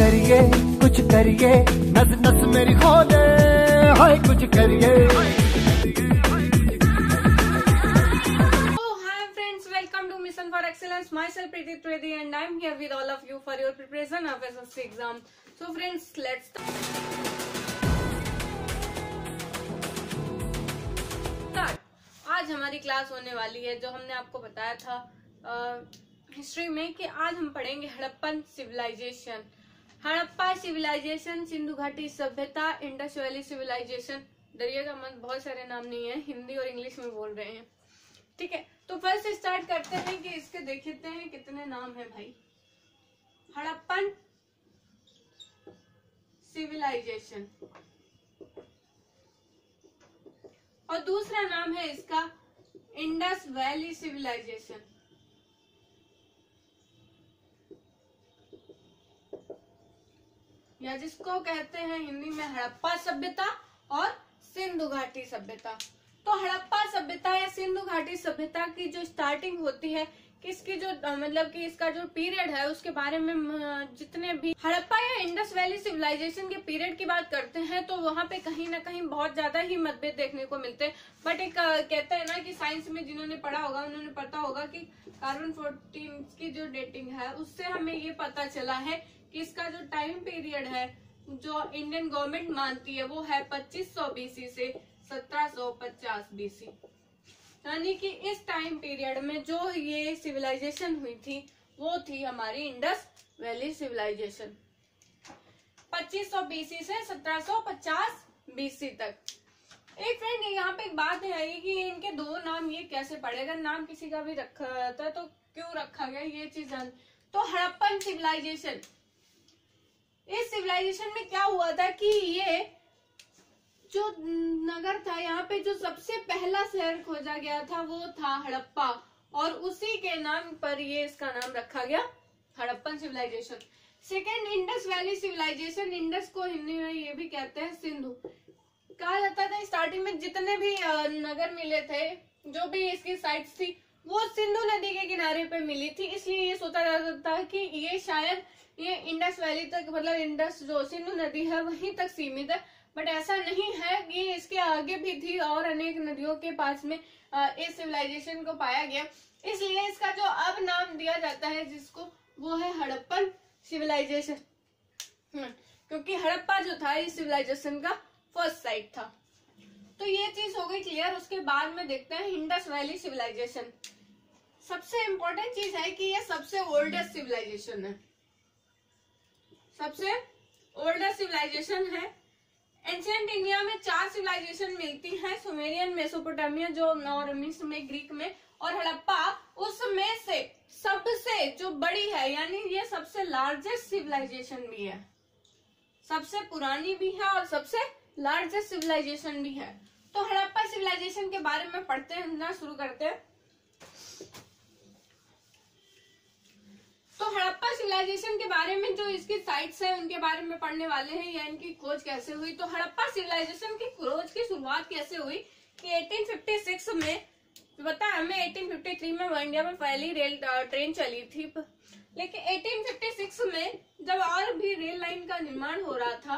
करिए कुछ करिए नस नस मेरी खोले हाय कुछ करिए Oh, Mission for Excellence. Myself Preeti Trivedi and I'm here with all of you for your preparation of SSC exam. So friends, let's start. आज हमारी क्लास होने वाली है जो हमने आपको बताया था हिस्ट्री में कि आज हम पढ़ेंगे हड़प्पन सिविलाइजेशन हड़प्पा सिविलाइजेशन सिंधु घाटी सभ्यता, इंडस वैली सिविलाइजेशन डरिएगा मत, बहुत सारे नाम नहीं है, हिंदी और इंग्लिश में बोल रहे हैं। ठीक है तो फ़र्स्ट स्टार्ट करते हैं कि इसके देखते हैं कितने नाम है भाई। हड़प्पन सिविलाइजेशन और दूसरा नाम है इसका इंडस वैली सिविलाइजेशन या जिसको कहते हैं हिंदी में हड़प्पा सभ्यता और सिंधु घाटी सभ्यता। तो हड़प्पा सभ्यता या सिंधु घाटी सभ्यता की जो स्टार्टिंग होती है किसकी जो मतलब कि इसका जो पीरियड है, उसके बारे में जितने भी हड़प्पा या इंडस वैली सिविलाइजेशन के पीरियड की बात करते हैं तो वहाँ पे कहीं ना कहीं बहुत ज़्यादा ही मतभेद देखने को मिलते हैं। बट एक कहते हैं ना कि साइंस में जिन्होंने पढ़ा होगा, उन्होंने पता होगा कि कार्बन फोर्टीन की जो डेटिंग है, उससे हमें ये पता चला है कि इसका जो टाइम पीरियड है, जो इंडियन गवर्नमेंट मानती है, वो है 2500 बीसी से 1750 बीसी। यानी कि इस टाइम पीरियड में जो ये सिविलाइजेशन हुई थी, वो थी हमारी इंडस वैली सिविलाइजेशन 2500 बीसी से 1750 बीसी तक. एक फ्रेंड यहाँ पे एक बात है कि इनके दो नाम ये कैसे पड़े? अगर नाम किसी का भी रखा रहता है तो क्यों रखा गया ये चीज़ तो हड़प्पन सिविलाइजेशन इस सिविलाइजेशन में क्या हुआ था कि ये जो नगर था, यहाँ पे जो सबसे पहला शहर खोजा गया था, वो था हड़प्पा। और उसी के नाम पर ये इसका नाम रखा गया, Harappan civilization second Indus valley civilization Indus को हिंदी में ये भी कहते हैं सिंधु। कहा जाता था स्टार्टिंग में जितने भी नगर मिले थे, जो भी इसकी साइट्स थी, वो सिंधु नदी के किनारे पे मिली थी। इसलिए ये सोचा जाता था कि ये शायद ये इंडस वैली तक मतलब इंडस जो सिंधु नदी है, वहीं तक सीमित है। बट ऐसा नहीं है ये इसके आगे भी थी और अनेक नदियों के पास में इस सिविलाइजेशन को पाया गया। इसलिए इसका जो अब नाम दिया जाता है जिसको वो है हड़प्पन सिविलाइजेशन हम्म, क्योंकि हड़प्पा जो था इस सिविलाइजेशन का फ़र्स्ट साइट था। तो ये चीज़ हो गई क्लियर उसके बाद में देखते हैं इंडस वैली सिविलाइजेशन सबसे इम्पोर्टेंट चीज़ है कि ये सबसे ओल्डेस्ट सिविलाइजेशन है। सबसे ओल्डेस्ट सिविलाइजेशन है एंशियंट इंडिया में चार सिविलाइजेशन मिलती हैं सुमेरियन मेसोपोटामिया जो और मिस्र में ग्रीक में, और हड़प्पा, उसमें से सबसे जो बड़ी है, यानी ये सबसे लार्जेस्ट सिविलाइजेशन भी है। सबसे पुरानी भी है और सबसे लार्जेस्ट सिविलाइजेशन भी है। तो हड़प्पा सिविलाइजेशन के बारे में पढ़ते हैं शुरू करते हैं। तो हड़प्पा सिविलाइजेशन के बारे में जो इसकी साइट्स है, उनके बारे में पढ़ने वाले हैं या इनकी खोज कैसे हुई तो हड़प्पा सिविलाइजेशन की खोज की शुरुआत कैसे हुई कि 1856 में है हमें 1853 में इंडिया में पहली रेल ट्रेन चली थी। लेकिन 1856 में जब और भी रेल लाइन का निर्माण हो रहा था,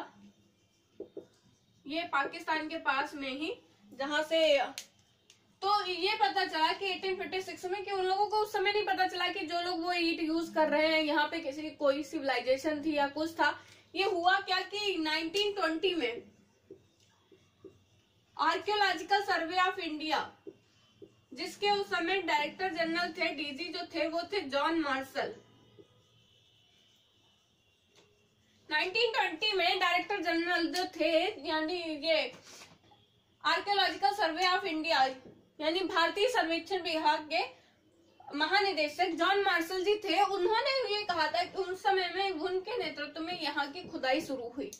ये पाकिस्तान के पास में ही, जहाँ से तो ये पता चला कि 1856 में कि उन लोगों को उस समय नहीं पता चला कि जो लोग वो ईट यूज़ कर रहे हैं, यहाँ पे किसी की कोई सिविलाइजेशन थी या कुछ था। ये हुआ क्या कि 1920 में आर्कियोलॉजिकल सर्वे ऑफ़ इंडिया जिसके उस समय डायरेक्टर जनरल थे डीजी जो थे, वो थे जॉन मार्शल 1920 में डायरेक्टर जनरल जो थे, यानी ये आर्कियोलॉजिकल सर्वे ऑफ़ इंडिया यानी भारतीय सर्वेक्षण विभाग के महानिदेशक जॉन मार्शल जी थे, उन्होंने ये कहा था कि उस समय में उनके नेतृत्व में यहाँ की खुदाई शुरू हुई।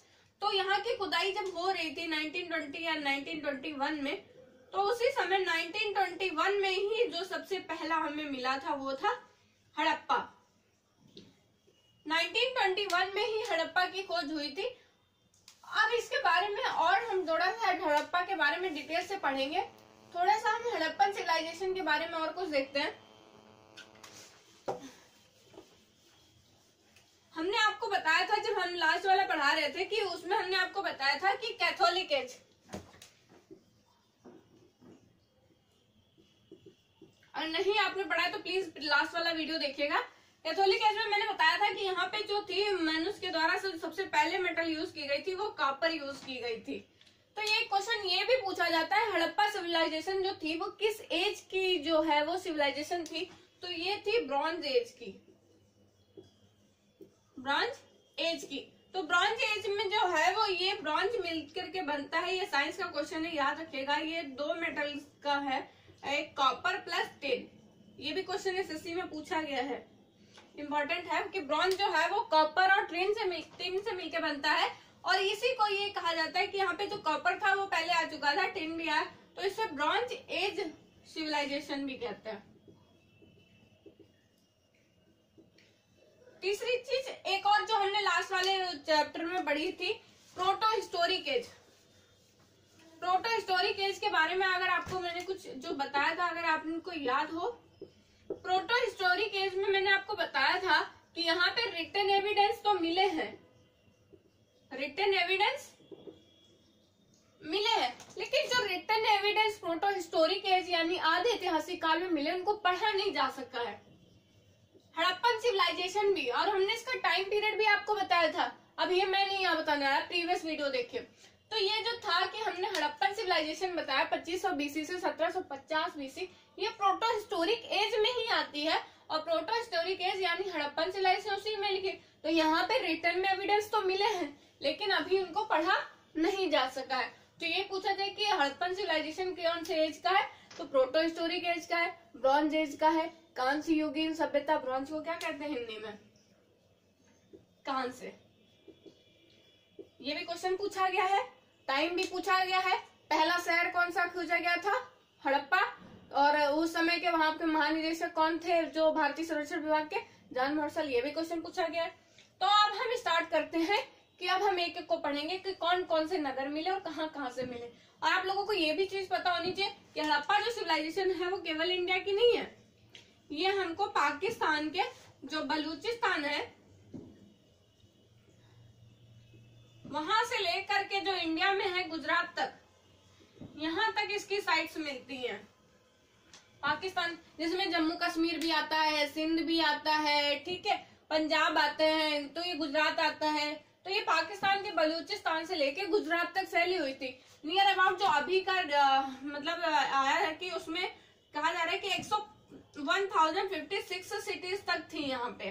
तो यहाँ की खुदाई जब हो रही थी 1920 या 1921 में तो उसी समय 1921 में ही जो सबसे पहला हमें मिला था वो था हड़प्पा। 1921 में ही हड़प्पा की खोज हुई थी। अब इसके बारे में और हम थोड़ा सा हड़प्पा के बारे में डिटेल से पढ़ेंगे। थोड़ा सा हम हड़प्पन सिविलाइजेशन के बारे में और कुछ देखते हैं। हमने आपको बताया था जब हम लास्ट वाला पढ़ा रहे थे कि उसमें हमने आपको बताया था कि कैथोलिक एज और नहीं, आपने पढ़ा तो प्लीज़ लास्ट वाला वीडियो देखिएगा। कैथोलिक एज में मैंने बताया था कि यहाँ पे जो थी मनुष्य के द्वारा सबसे पहले मेटल यूज़ की गई थी, वो कापर यूज़ की गई थी। तो ये क्वेश्चन ये भी पूछा जाता है, हड़प्पा सिविलाइजेशन जो थी वो किस एज की जो है वो सिविलाइजेशन थी? तो ये थी ब्रॉन्ज एज की। ब्रॉन्ज एज की। तो ब्रॉन्ज एज में जो है वो ये ब्रॉन्ज मिल करके बनता है, ये साइंस का क्वेश्चन है, याद रखिएगा, ये दो मेटल्स का है, एक कॉपर प्लस टिन ये भी क्वेश्चन एस में पूछा गया है। इंपॉर्टेंट है कि ब्रॉन्ज जो है वो कॉपर और ट्रेन से मिल टिन से मिलकर बनता है। और इसी को ये कहा जाता है कि यहाँ पे जो कॉपर था वो पहले आ चुका था टिन भी आया तो इसे ब्रॉन्ज एज सिविलाइजेशन भी कहते हैं। तीसरी चीज़, एक और जो हमने लास्ट वाले चैप्टर में पढ़ी थी proto historic age proto historic age के बारे में अगर आपको मैंने कुछ जो बताया था, अगर आपको याद हो प्रोटो हिस्टोरिक एज में मैंने आपको बताया था कि यहाँ पे रिटर्न एविडेंस तो मिले हैं रिटर्न एविडेंस मिले हैं। लेकिन जो written evidence proto historic age यानी आधे ऐतिहासिक काल में मिले, उनको पढ़ा नहीं जा सका है। हड़प्पन सिविलाइजेशन भी, और हमने इसका टाइम पीरियड भी आपको बताया था। अब ये मैं नहीं यहाँ बताने आया प्रीवियस वीडियो देखिए। तो ये जो था कि हमने हड़प्पन सिविलाइजेशन बताया 2500 बीसी से 1750 बीसी ये प्रोटो हिस्टोरिक एज में ही आती है। और प्रोटो हिस्टोरिक एज यानी हड़प्पन सिविलाइजेशन उसी में लिखे। तो यहाँ पे रिटर्न में एविडेंस तो मिले हैं। लेकिन अभी उनको पढ़ा नहीं जा सका है। तो ये पूछा जाए कि हड़प्पन सिविलाइजेशन कौन से एज का है? तो प्रोटो हिस्टोरिक एज का है ब्रॉन्ज एज का है, कांस्य युगीन सभ्यता ब्रॉन्ज को क्या कहते हैं हिंदी में? कांस्य। ये भी क्वेश्चन पूछा गया है टाइम भी पूछा गया है। पहला शहर कौन सा खोजा गया था? हड़प्पा। और उस समय के वहाँ के महानिदेशक कौन थे जो भारतीय संरक्षण विभाग के? जान मार्शल, ये भी क्वेश्चन पूछा गया है। तो अब हम स्टार्ट करते हैं। कि अब हम एक एक को पढ़ेंगे कि कौन कौन से नगर मिले और कहाँ कहाँ से मिले। और आप लोगों को ये भी चीज़ पता होनी चाहिए कि हड़प्पा जो सिविलाइजेशन है, वो केवल इंडिया की नहीं है। ये हमको पाकिस्तान के जो बलूचिस्तान है, वहाँ से लेकर के जो इंडिया में है गुजरात तक, यहाँ तक इसकी साइट्स मिलती हैं। पाकिस्तान, जिसमें जम्मू कश्मीर भी आता है, सिंध भी आता है, ठीक है, पंजाब आते हैं तो ये गुजरात आता है। तो ये पाकिस्तान के बलूचिस्तान से लेके गुजरात तक फैली हुई थी। नियर अबाउट जो अभी का मतलब आया है कि उसमें कहा जा रहा है कि 1056 सिटीज़ तक थी यहाँ पे।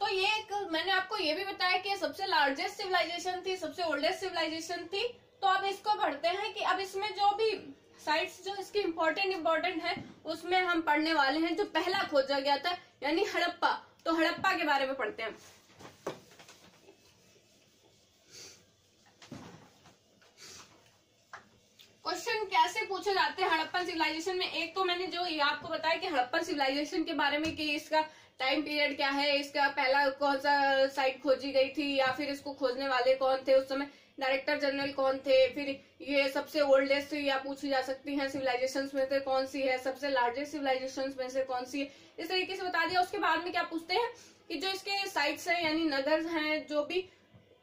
तो ये एक, मैंने आपको ये भी बताया कि सबसे लार्जेस्ट सिविलाइजेशन थी, सबसे ओल्डेस्ट सिविलाइजेशन थी। तो अब इसको पढ़ते हैं कि अब इसमें जो भी साइट्स जो इसकी इम्पोर्टेंट इम्पोर्टेंट है, उसमें हम पढ़ने वाले हैं, जो पहला खोजा गया था, यानी हड़प्पा। तो हड़प्पा के बारे में पढ़ते हैं क्वेश्चन कैसे पूछे जाते हैं हड़प्पन सिविलाइजेशन में। एक तो मैंने जो आपको बताया कि हड़प्पन सिविलाइजेशन के बारे में कि इसका टाइम पीरियड क्या है, इसका पहला कौन सा साइट खोजी गई थी या फिर इसको खोजने वाले कौन थे? उस समय डायरेक्टर जनरल कौन थे? फिर ये सबसे ओल्डेस्ट या पूछी जा सकती है सिविलाइजेशन में से कौन सी है? सबसे लार्जेस्ट सिविलाइजेशन में से कौन सी है? इस तरीके से बता दिया। उसके बाद में क्या पूछते हैं कि जो इसके साइट्स हैं, यानी नगर हैं, जो भी,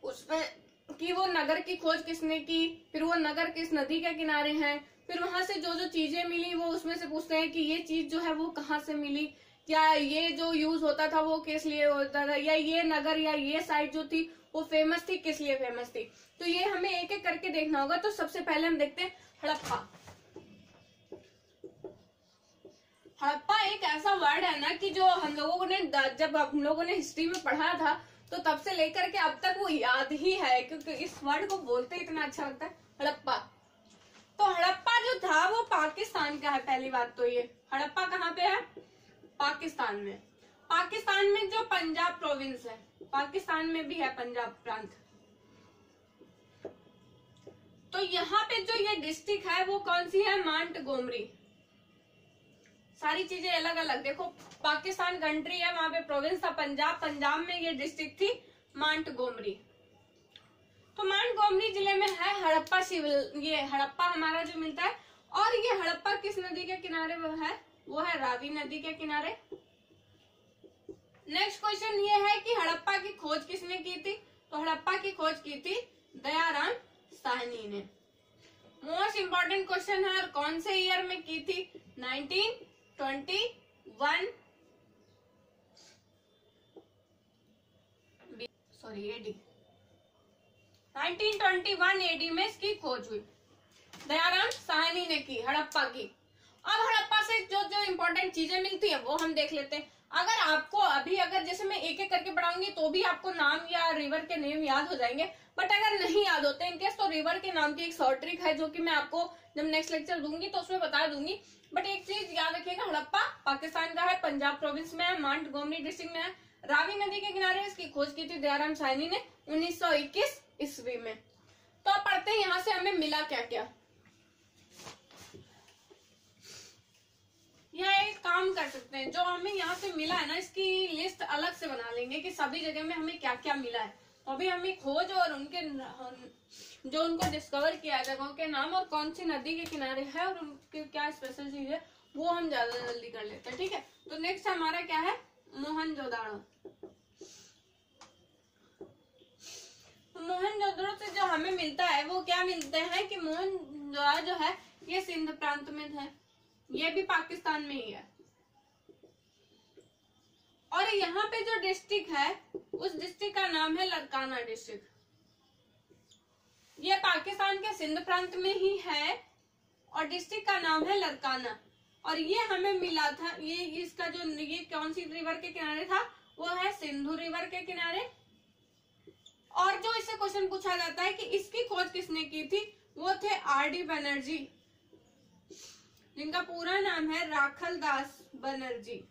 उसमें कि वो नगर की खोज किसने की, फिर वो नगर किस नदी के किनारे हैं, फिर वहाँ से जो जो चीज़ें मिली वो उसमें से पूछते हैं कि ये चीज़ जो है वो कहाँ से मिली? क्या ये जो यूज़ होता था वो किस लिए होता था? या ये नगर या ये साइट जो थी वो फ़ेमस थी, किस लिए फ़ेमस थी? तो ये हमें एक एक करके देखना होगा। तो सबसे पहले हम देखते हैं हड़प्पा। हड़प्पा एक ऐसा वर्ड है ना कि जो हम लोगों ने जब हम लोगों ने हिस्ट्री में पढ़ा था तो तब से लेकर के अब तक वो याद ही है, क्योंकि इस वर्ड को बोलते इतना अच्छा लगता है। हड़प्पा। तो हड़प्पा जो था, वो पाकिस्तान का है, पहली बात तो ये। हड़प्पा कहाँ पे है? पाकिस्तान में। पाकिस्तान में जो पंजाब प्रोविंस है, पाकिस्तान में भी है पंजाब प्रांत। तो यहाँ पे जो ये डिस्ट्रिक्ट है, वो कौन सी है? मांट गोमरी सारी चीज़ें अलग अलग देखो, पाकिस्तान कंट्री है, वहाँ पे प्रोविंस था, पंजाब। पंजाब में ये डिस्ट्रिक्ट थी, माउंट गोमरी। तो माउंट गोमरी ज़िले में है हड़प्पा सिविल ये हड़प्पा हमारा जो मिलता है, और ये हड़प्पा किस नदी के किनारे वो है? वो है रावी नदी के किनारे। नेक्स्ट क्वेश्चन ये है कि हड़प्पा की खोज किसने की थी? तो हड़प्पा की खोज की थी दयाराम साहनी ने। मोस्ट इम्पोर्टेंट क्वेश्चन है और कौन से ईयर में की थी? 1921 सॉरी एडी 1921 एडी में इसकी खोज हुई। दयाराम साहनी ने की, हड़प्पा की। अब हड़प्पा से जो जो इम्पोर्टेंट चीज़ें मिलती है, वो हम देख लेते हैं। अगर आपको अभी, अगर जैसे मैं एक एक करके पढ़ाऊँगी तो भी आपको नाम या रिवर के नेम याद हो जाएँगे। बट अगर नहीं याद होते इनकेस तो रिवर के नाम की एक शॉर्ट ट्रिक है, जो कि मैं आपको जब नेक्स्ट लेक्चर दूँगी तो उसमें बता दूँगी। बट एक चीज़ याद रखिएगा, हड़प्पा पाकिस्तान का है, पंजाब प्रोविंस में है माउंट गोमरी डिस्ट्रिक्ट में है, रावी नदी के किनारे इसकी खोज की थी दयाराम साहनी ने 1921 ईस्वी में। तो आप पढ़ते हैं यहाँ से हमें मिला क्या क्या यह एक काम कर सकते हैं, जो हमें यहाँ से मिला है ना, इसकी लिस्ट अलग से बना लेंगे कि सभी जगह में हमें क्या क्या मिला है। अभी हमें खोज और उनके जो उनको डिस्कवर किया जगहों के नाम और कौन सी नदी के किनारे है और उनके क्या स्पेशल चीज़ है, वो हम ज़्यादा जल्दी कर लेते हैं, ठीक है? तो नेक्स्ट हमारा क्या है? मोहनजोदाड़ो मोहनजोदड़ो से जो हमें मिलता है, वो क्या मिलते हैं कि मोहन जो है, ये सिंध प्रांत में है। ये भी पाकिस्तान में ही है। और यहाँ पे जो डिस्ट्रिक्ट है उस डिस्ट्रिक्ट का नाम है लड़काना डिस्ट्रिक्ट ये पाकिस्तान के सिंध प्रांत में ही है और डिस्ट्रिक्ट का नाम है लड़काना. और ये हमें मिला था, ये इसका जो, ये कौन सी रिवर के किनारे था? वो है सिंधु रिवर के किनारे. और जो इससे क्वेश्चन पूछा जाता है कि इसकी खोज किसने की थी? वो थे आर डी बनर्जी. जिनका पूरा नाम है राखल दास बनर्जी.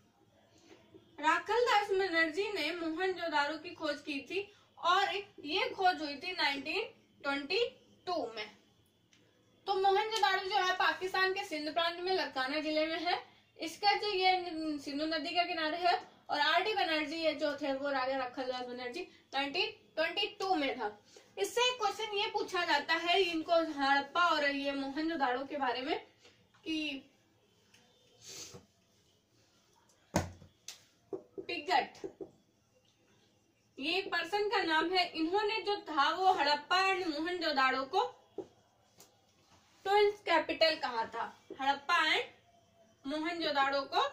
राखल दास बनर्जी ने मोहन मोहनजोदारो की खोज की थी और ये खोज हुई थी 1922 में। तो मोहनजोदारो जो है, पाकिस्तान के सिंध प्रांत में लड़काना ज़िले में है। इसका जो ये सिंधु नदी का किनारे है और आर डी बनर्जी ये जो थे, वो राजा रखल दास बनर्जी 1922 में था। इससे क्वेश्चन ये पूछा जाता है इनको हड़प्पा और ये मोहनजोदाड़ो के बारे में कि पिगट। ये पर्सन का नाम है। इन्होंने जो था वो हड़प्पा एंड मोहनजोदाड़ो को ट्विंस कैपिटल कहा था। हड़प्पा एंड मोहनजोदाड़ो को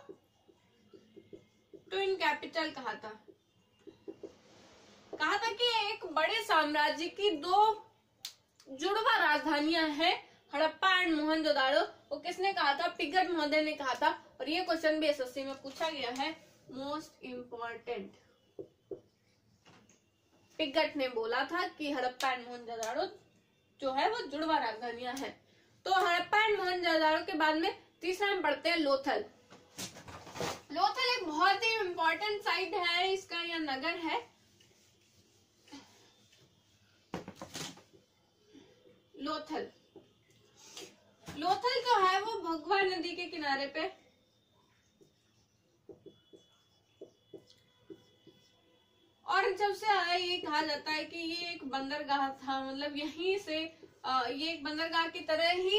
ट्विन कैपिटल कहा था। कहा था कि एक बड़े साम्राज्य की दो जुड़वा राजधानियाँ हैं, हड़प्पा एंड मोहनजोदाड़ो वो किसने कहा था? पिगट महोदय ने कहा था। और ये क्वेश्चन भी एसएससी में पूछा गया है। Most important. पिगट ने बोला था कि हड़प्पा एंड मोहनजोदाड़ो जो है वो जुड़वा राजधानियाँ हैं। तो हड़प्पा एंड मोहनजोदाड़ो के बाद में तीसरा हम पढ़ते हैं लोथल। लोथल एक बहुत ही इम्पोर्टेंट साइट है, इसका यह नगर है। लोथल। लोथल जो है वो भगवा नदी के किनारे पे और जब से आया ये कहा जाता है कि ये एक बंदरगाह था मतलब यहीं से ये एक बंदरगाह की तरह ही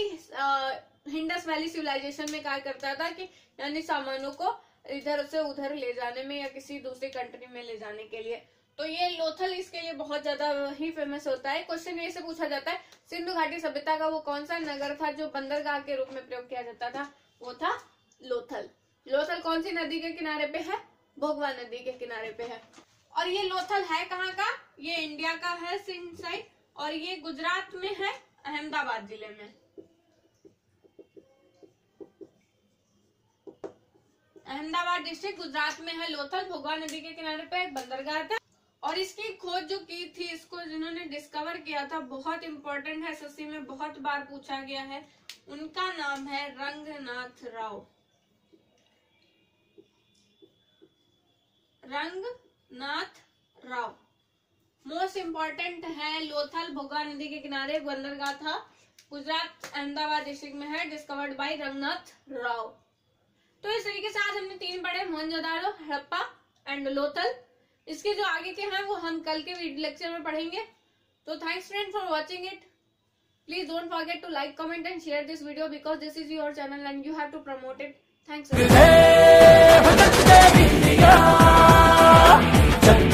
हिंडस वैली सिविलाइजेशन में क्या करता था कि यानी सामानों को इधर से उधर ले जाने में या किसी दूसरी कंट्री में ले जाने के लिए। तो ये लोथल इसके लिए बहुत ज़्यादा ही फ़ेमस होता है। क्वेश्चन ये से पूछा जाता है, सिंधु घाटी सभ्यता का वो कौन सा नगर था जो बंदरगाह के रूप में प्रयोग किया जाता था? वो था लोथल। लोथल कौन सी नदी के किनारे पे है? भोगवा नदी के किनारे पे है। और ये लोथल है कहाँ का? ये इंडिया का है, सिंध साइड। और ये गुजरात में है, अहमदाबाद ज़िले में। अहमदाबाद डिस्ट्रिक्ट गुजरात में है, लोथल, भोगवा नदी के किनारे पे एक बंदरगाह था। और इसकी खोज जो की थी, इसको जिन्होंने डिस्कवर किया था, बहुत इंपॉर्टेंट है एसएससी में बहुत बार पूछा गया है। उनका नाम है रंगनाथ राव। रंगनाथ राव। मोस्ट इम्पोर्टेंट है लोथल भोगा नदी के किनारे बंदरगाह था। गुजरात अहमदाबाद डिस्ट्रिक्ट में है डिस्कवर्ड बाय रंगनाथ राव। तो इस तरीके से आज हमने तीन पढ़े, मोहनजोदारो, हड़प्पा एंड लोथल। इसके जो आगे के हैं, वो हम कल के लेक्चर में पढ़ेंगे। तो thanks friend for watching it please don't forget to like comment and share this video because this is your channel and you have to promote it thanks